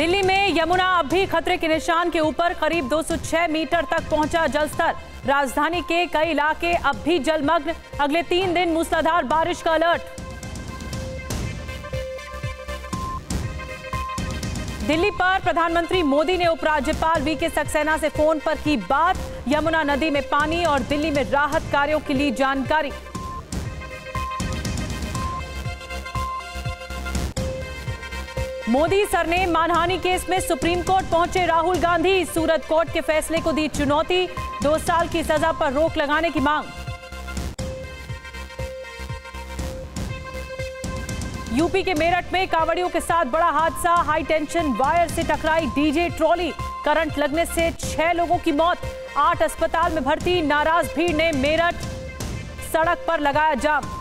दिल्ली में यमुना अब भी खतरे के निशान के ऊपर करीब 206 मीटर तक पहुँचा जलस्तर। राजधानी के कई इलाके अब भी जलमग्न। अगले तीन दिन मूसलाधार बारिश का अलर्ट। दिल्ली पर प्रधानमंत्री मोदी ने उपराज्यपाल वी के सक्सेना से फ़ोन पर की बात। यमुना नदी में पानी और दिल्ली में राहत कार्यों की ली जानकारी। मोदी सर ने मानहानि केस में सुप्रीम कोर्ट पहुँचे राहुल गांधी। सूरत कोर्ट के फैसले को दी चुनौती। दो साल की सजा पर रोक लगाने की मांग। यूपी के मेरठ में कांवड़ियों के साथ बड़ा हादसा। हाई टेंशन वायर से टकराई डीजे ट्रॉली। करंट लगने से छह लोगों की मौत। आठ अस्पताल में भर्ती। नाराज़ भीड़ ने मेरठ सड़क पर लगाया जाम।